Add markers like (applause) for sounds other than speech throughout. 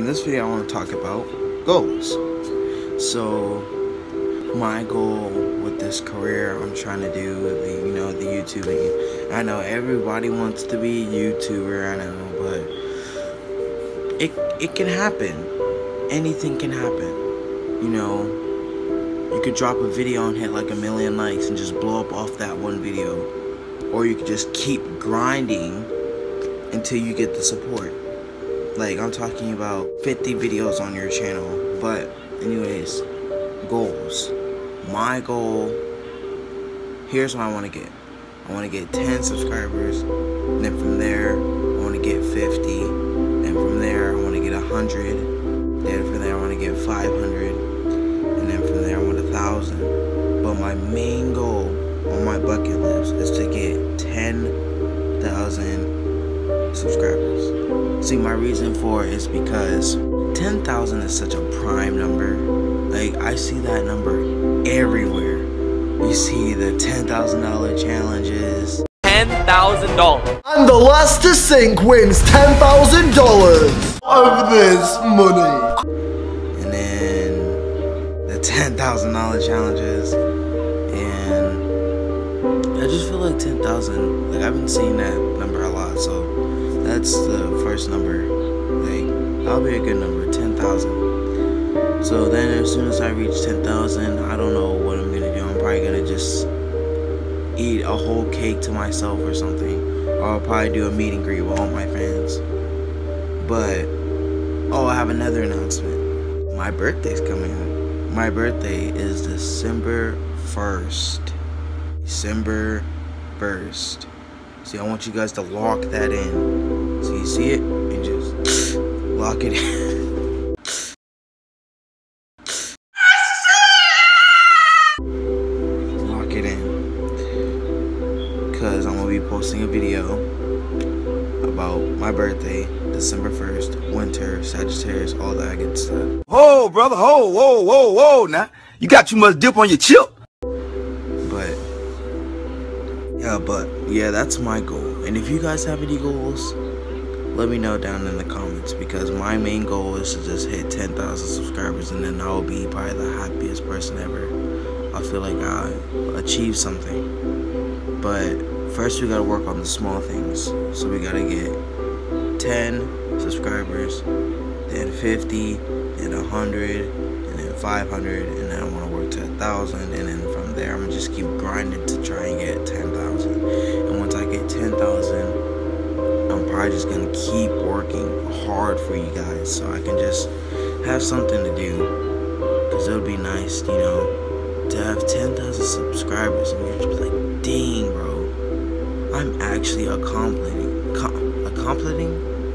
in this video, I want to talk about goals. So, my goal with this career, I'm trying to do the, you know, the YouTubing. I know everybody wants to be a YouTuber, I know, but it it can happen. Anything can happen. You know, you could drop a video and hit like a million likes and just blow up off that one video, or you could just keep grinding until you get the support. Like, I'm talking about 50 videos on your channel. But, anyways, goals. My goal, here's what I want to get. I want to get 10 subscribers. And then from there, I want to get 50. And from there, I want to get 100. Then from there, I want to get 500. And then from there, I want 1,000. But my main goal on my bucket list is to get 10,000 subscribers. See, my reason for it is because 10,000 is such a prime number. Like, I see that number everywhere. You see the $10,000 challenges. $10,000. And the last to sink wins $10,000 of this money. And then the $10,000 challenges. And I just feel like 10,000, like, I've been seeing that number a lot, so that's the first number. Like, that'll be a good number, 10,000. So then as soon as I reach 10,000, I don't know what I'm gonna do. I'm probably gonna just eat a whole cake to myself or something. Or I'll probably do a meet and greet with all my fans. But, oh, I have another announcement. My birthday's coming up. My birthday is December 1st. December 1st. See, I want you guys to lock that in. So you see it? And just (sniffs) lock it in. (laughs) lock it in. Because I'm going to be posting a video about my birthday, December 1st, winter, Sagittarius, all that good stuff. Whoa, brother, whoa, whoa, whoa, whoa, now. You got too much dip on your chip. But yeah, but yeah, that's my goal. And if you guys have any goals, let me know down in the comments because my main goal is to just hit 10,000 subscribers and then I'll be probably the happiest person ever. I feel like I achieved something. But first we gotta work on the small things. So we gotta get 10 subscribers, then 50, then 100, and then 500, and then I wanna work to a thousand, and then there I'm gonna just keep grinding to try and get 10,000. And once I get 10,000, I'm probably just gonna keep working hard for you guys so I can just have something to do. Cause it would be nice, you know, to have 10,000 subscribers and you're just like, dang, bro, I'm actually accomplishing, com- accomplishing,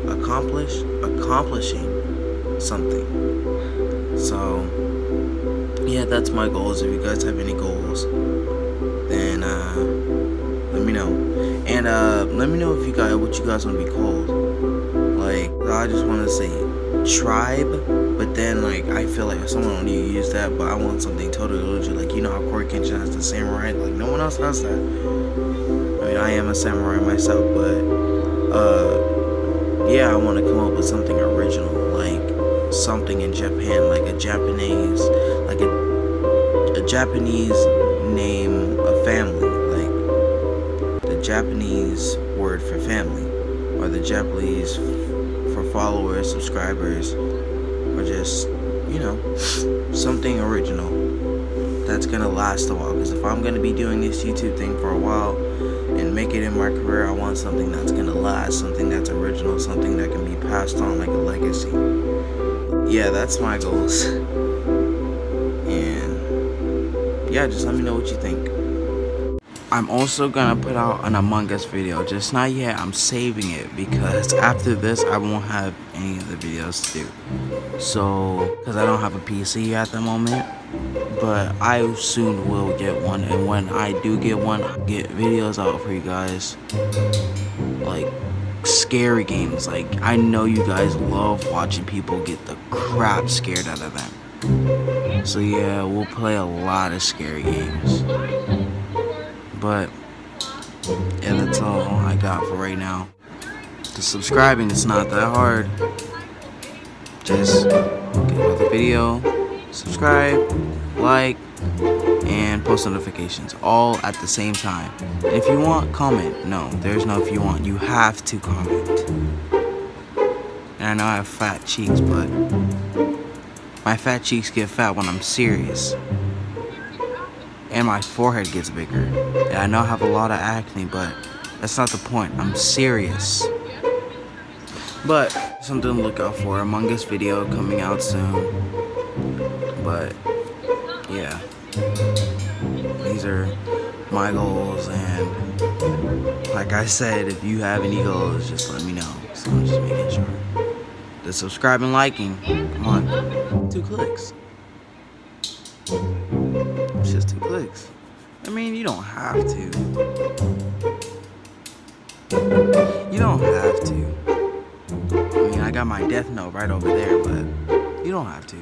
accomplish, accomplishing something. So, yeah, that's my goals. If you guys have any goals, then uh, let me know. And uh, let me know if you guys what you guys want to be called. Like, I just want to say tribe, but then like I feel like someone don't need to use that. But I want something totally legit. Like you know how Cory Kenshin has the samurai. Like no one else has that. I mean, I am a samurai myself, but uh, yeah, I want to come up with something original, like something in Japan, like a Japanese, like a a Japanese name of family, like the Japanese word for family, or the Japanese for followers, subscribers, or just, you know, something original that's gonna last a while. Because if I'm gonna be doing this YouTube thing for a while and make it in my career, I want something that's gonna last, something that's original, something that can be passed on like a legacy. Yeah, that's my goals. And yeah, just let me know what you think. I'm also gonna put out an Among Us video, just not yet, I'm saving it because after this I won't have any of the videos to do. So, because I don't have a PC at the moment, but I soon will get one and when I do get one, I'll get videos out for you guys. Like, scary games, like I know you guys love watching people get the crap scared out of them. So yeah, we'll play a lot of scary games. But yeah, that's all I got for right now. The subscribing is not that hard. just get the video, subscribe, like, and post notifications all at the same time. If you want, comment. No, there's no if you want. You have to comment. And I know I have fat cheeks, but my fat cheeks get fat when I'm serious. And my forehead gets bigger. And I know I have a lot of acne, but that's not the point. I'm serious. But something to look out for. Among Us video coming out soon. But yeah. Are my goals and like I said, if you have any goals, just let me know. So I'm just making sure. The subscribe and liking. Come on. Two clicks. It's just two clicks. I mean, you don't have to. You don't have to. I mean, I got my death note right over there, but you don't have to.